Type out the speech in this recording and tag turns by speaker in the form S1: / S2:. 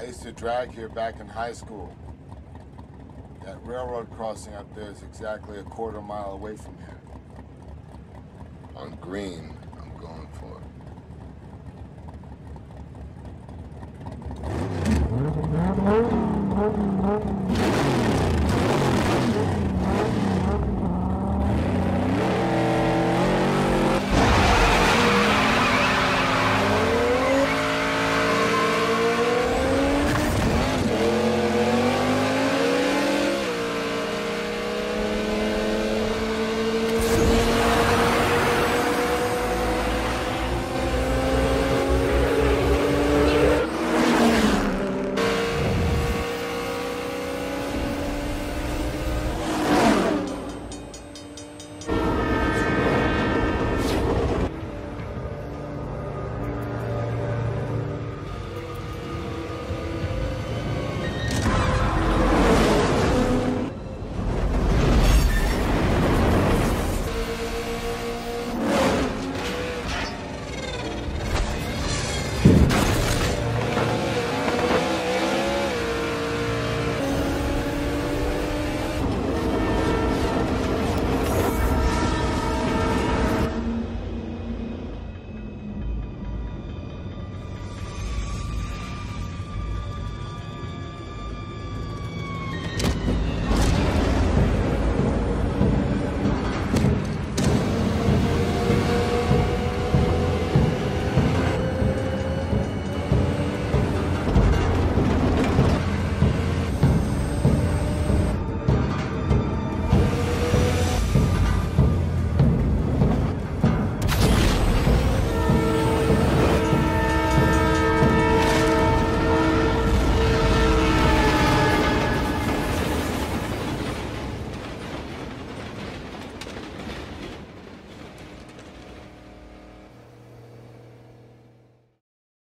S1: I used to drag here back in high school. That railroad crossing up there is exactly a quarter mile away from here.
S2: On green, I'm going for it.